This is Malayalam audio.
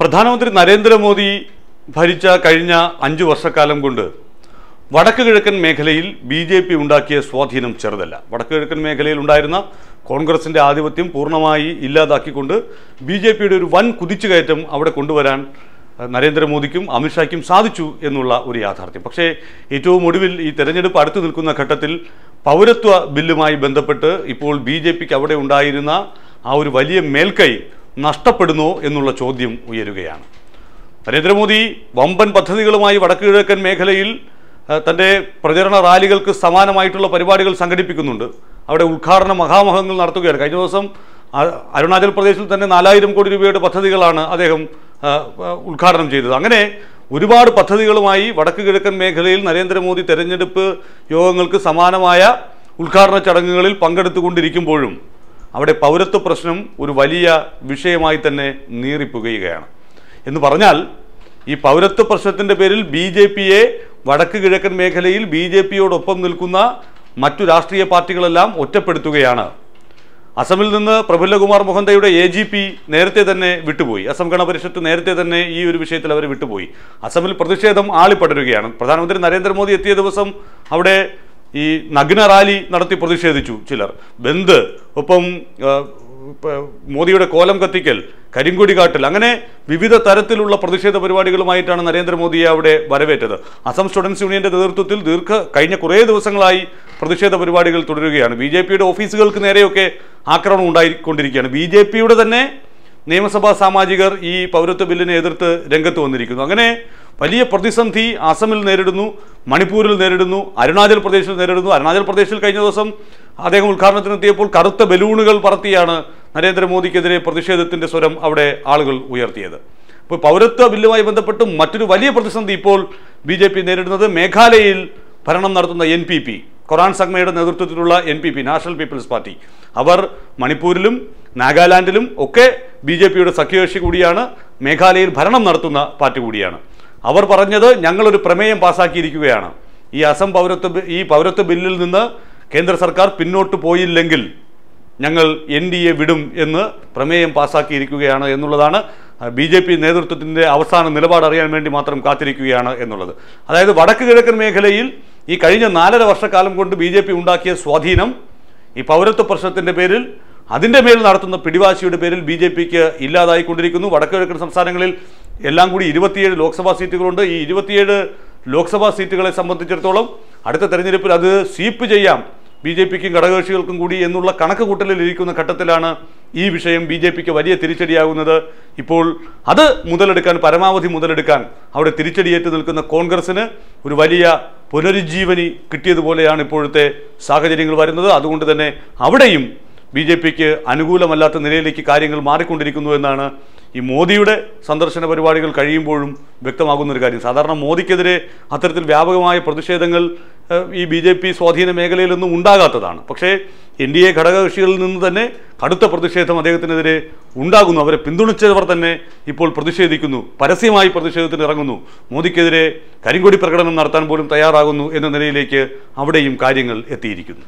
പ്രധാനമന്ത്രി നരേന്ദ്രമോദി ഭരിച്ച കഴിഞ്ഞ അഞ്ചു വർഷക്കാലം കൊണ്ട് വടക്ക് കിഴക്കൻ മേഖലയിൽ ബി ജെ പി ഉണ്ടാക്കിയ സ്വാധീനം ചെറുതല്ല. വടക്ക് കിഴക്കൻ മേഖലയിൽ ഉണ്ടായിരുന്ന കോൺഗ്രസിന്റെ ആധിപത്യം പൂർണമായി ഇല്ലാതാക്കിക്കൊണ്ട് ബി ജെ പിയുടെ ഒരു വൻ കുതിച്ചുകയറ്റം അവിടെ കൊണ്ടുവരാൻ നരേന്ദ്രമോദിക്കും അമിത്ഷായ്ക്കും സാധിച്ചു എന്നുള്ള ഒരു യാഥാർത്ഥ്യം. പക്ഷേ ഏറ്റവും ഒടുവിൽ ഈ തെരഞ്ഞെടുപ്പ് അടുത്തു നിൽക്കുന്ന ഘട്ടത്തിൽ പൗരത്വ ബില്ലുമായി ബന്ധപ്പെട്ട് ഇപ്പോൾ ബി അവിടെ ഉണ്ടായിരുന്ന ആ ഒരു വലിയ മേൽക്കൈ നഷ്ടപ്പെടുന്നോ എന്നുള്ള ചോദ്യം ഉയരുകയാണ്. നരേന്ദ്രമോദി വമ്പൻ പദ്ധതികളുമായി വടക്കു കിഴക്കൻ മേഖലയിൽ തന്റെ പ്രചരണ റാലികൾക്ക് സമാനമായിട്ടുള്ള പരിപാടികൾ സംഘടിപ്പിക്കുന്നുണ്ട്. അവിടെ ഉദ്ഘാടന മഹാമഹങ്ങൾ നടത്തുകയാണ്. കഴിഞ്ഞ ദിവസം അരുണാചൽ പ്രദേശിൽ തന്നെ നാലായിരം കോടി രൂപയുടെ പദ്ധതികളാണ് അദ്ദേഹം ഉദ്ഘാടനം ചെയ്തത്. അങ്ങനെ ഒരുപാട് പദ്ധതികളുമായി വടക്ക് കിഴക്കൻ മേഖലയിൽ നരേന്ദ്രമോദി തെരഞ്ഞെടുപ്പ് യോഗങ്ങൾക്ക് സമാനമായ ഉദ്ഘാടന ചടങ്ങുകളിൽ പങ്കെടുത്തുകൊണ്ടിരിക്കുമ്പോഴും അവിടെ പൗരത്വ പ്രശ്നം ഒരു വലിയ വിഷയമായി തന്നെ നീറിപ്പുകയുകയാണ്. എന്ന് പറഞ്ഞാൽ ഈ പൗരത്വ പ്രശ്നത്തിന്റെ പേരിൽ ബി ജെ പിയെ വടക്ക് കിഴക്കൻ മേഖലയിൽ ബി ജെ പിയോടൊപ്പം നിൽക്കുന്ന മറ്റു രാഷ്ട്രീയ പാർട്ടികളെല്ലാം ഒറ്റപ്പെടുത്തുകയാണ്. അസമിൽ നിന്ന് പ്രഫുല്ലകുമാർ മൊഹന്തയുടെ എ ജി പി നേരത്തെ തന്നെ വിട്ടുപോയി. അസം ഗണപരിഷത്ത് നേരത്തെ തന്നെ ഈ ഒരു വിഷയത്തിൽ അവർ വിട്ടുപോയി. അസമിൽ പ്രതിഷേധം ആളിപ്പടരുകയാണ്. പ്രധാനമന്ത്രി നരേന്ദ്രമോദി എത്തിയ ദിവസം അവിടെ ഈ നഗ്ന റാലി നടത്തി പ്രതിഷേധിച്ചു ചിലർ. ബന്ദ് ഒപ്പം മോദിയുടെ കോലം കത്തിക്കൽ കരിങ്കൊടി കാട്ടൽ അങ്ങനെ വിവിധ തരത്തിലുള്ള പ്രതിഷേധ പരിപാടികളുമായിട്ടാണ് നരേന്ദ്രമോദിയെ അവിടെ വരവേറ്റത്. അസം സ്റ്റുഡൻസ് യൂണിയന്റെ നേതൃത്വത്തിൽ ദീർഘ കഴിഞ്ഞ കുറേ ദിവസങ്ങളായി പ്രതിഷേധ പരിപാടികൾ തുടരുകയാണ്. ബി ജെ പിയുടെ ഓഫീസുകൾക്ക് നേരെയൊക്കെ ആക്രമണം ഉണ്ടായിക്കൊണ്ടിരിക്കുകയാണ്. ബി ജെ പിയുടെ തന്നെ നിയമസഭാ സാമാജികർ ഈ പൗരത്വ ബില്ലിനെ എതിർത്ത് രംഗത്ത് വന്നിരിക്കുന്നു. അങ്ങനെ വലിയ പ്രതിസന്ധി അസമിൽ നേരിടുന്നു മണിപ്പൂരിൽ നേരിടുന്നു അരുണാചൽ പ്രദേശിൽ നേരിടുന്നു. അരുണാചൽ പ്രദേശിൽ കഴിഞ്ഞ ദിവസം അദ്ദേഹം ഉദ്ഘാടനത്തിനെത്തിയപ്പോൾ കറുത്ത ബലൂണുകൾ പറത്തിയാണ് നരേന്ദ്രമോദിക്കെതിരെ പ്രതിഷേധത്തിന്റെ സ്വരം അവിടെ ആളുകൾ ഉയർത്തിയത്. ഇപ്പോൾ പൗരത്വ ബില്ലുമായി ബന്ധപ്പെട്ട് മറ്റൊരു വലിയ പ്രതിസന്ധി ഇപ്പോൾ ബി ജെ പി നേരിടുന്നത് മേഘാലയയിൽ ഭരണം നടത്തുന്ന എൻ പി പി ഖുറാൻ സംഗ്മയുടെ നേതൃത്വത്തിലുള്ള N P P national peoples party. അവർ മണിപ്പൂരിലും നാഗാലാൻഡിലും ഒക്കെ ബി ജെ പിയുടെ സഖ്യകക്ഷി കൂടിയാണ് മേഘാലയയിൽ ഭരണം നടത്തുന്ന പാർട്ടി കൂടിയാണ്. അവർ പറഞ്ഞത് ഞങ്ങളൊരു പ്രമേയം പാസാക്കിയിരിക്കുകയാണ്. ഈ അസം പൗരത്വ ഈ പൗരത്വ ബില്ലിൽ നിന്ന് കേന്ദ്ര സർക്കാർ പിന്നോട്ട് പോയില്ലെങ്കിൽ ഞങ്ങൾ എൻ ഡി എ വിടും എന്ന് പ്രമേയം പാസാക്കിയിരിക്കുകയാണ് എന്നുള്ളതാണ് ബി ജെ പി നേതൃത്വത്തിന്റെ അവസാന നിലപാട് അറിയാൻ വേണ്ടി മാത്രം കാത്തിരിക്കുകയാണ് എന്നുള്ളത്. അതായത് വടക്ക് കിഴക്കൻ മേഖലയിൽ ഈ കഴിഞ്ഞ നാലര വർഷക്കാലം കൊണ്ട് ബി ജെ പി ഉണ്ടാക്കിയ സ്വാധീനം ഈ പൗരത്വ പ്രശ്നത്തിന്റെ പേരിൽ അതിന്റെ മേൽ നടത്തുന്ന പിടിവാശിയുടെ പേരിൽ ബി ജെ പിക്ക് ഇല്ലാതായിക്കൊണ്ടിരിക്കുന്നു. വടക്ക് കിഴക്കൻ സംസ്ഥാനങ്ങളിൽ എല്ലാം കൂടി ഇരുപത്തിയേഴ് ലോക്സഭാ സീറ്റുകളുണ്ട്. ഈ ഇരുപത്തിയേഴ് ലോക്സഭാ സീറ്റുകളെ സംബന്ധിച്ചിടത്തോളം അടുത്ത തെരഞ്ഞെടുപ്പിൽ അത് സ്വീപ്പ് ചെയ്യാം. ബി ജെ പിക്കും ഘടകകക്ഷികൾക്കും കൂടി എന്നുള്ള കണക്ക് കൂട്ടലിൽ ഇരിക്കുന്ന ഘട്ടത്തിലാണ് ഈ വിഷയം ബി ജെ പിക്ക് വലിയ തിരിച്ചടിയാകുന്നത്. ഇപ്പോൾ അത് മുതലെടുക്കാൻ പരമാവധി മുതലെടുക്കാൻ അവിടെ തിരിച്ചടിയേറ്റ് നിൽക്കുന്ന കോൺഗ്രസ്സിന് ഒരു വലിയ പുനരുജ്ജീവനി കിട്ടിയതുപോലെയാണ് ഇപ്പോഴത്തെ സാഹചര്യങ്ങൾ വരുന്നത്. അതുകൊണ്ട് തന്നെ അവിടെയും ബി ജെ പിക്ക് അനുകൂലമല്ലാത്ത നിലയിലേക്ക് കാര്യങ്ങൾ മാറിക്കൊണ്ടിരിക്കുന്നു എന്നാണ് ഈ മോദിയുടെ സന്ദർശന പരിപാടികൾ കഴിയുമ്പോഴും വ്യക്തമാകുന്ന ഒരു കാര്യം. സാധാരണ മോദിക്കെതിരെ അത്തരത്തിൽ വ്യാപകമായ പ്രതിഷേധങ്ങൾ ഈ ബി ജെ പി സ്വാധീന മേഖലയിലൊന്നും ഉണ്ടാകാത്തതാണ്. പക്ഷേ എൻ ഡി എ ഘടകകക്ഷികളിൽ നിന്ന് തന്നെ കടുത്ത പ്രതിഷേധം അദ്ദേഹത്തിനെതിരെ ഉണ്ടാകുന്നു. അവരെ പിന്തുണച്ചവർ തന്നെ ഇപ്പോൾ പ്രതിഷേധിക്കുന്നു. പരസ്യമായി പ്രതിഷേധത്തിന് ഇറങ്ങുന്നു. മോദിക്കെതിരെ കരിങ്കൊടി പ്രകടനം നടത്താൻ പോലും തയ്യാറാകുന്നു എന്ന നിലയിലേക്ക് അവിടെയും കാര്യങ്ങൾ എത്തിയിരിക്കുന്നു.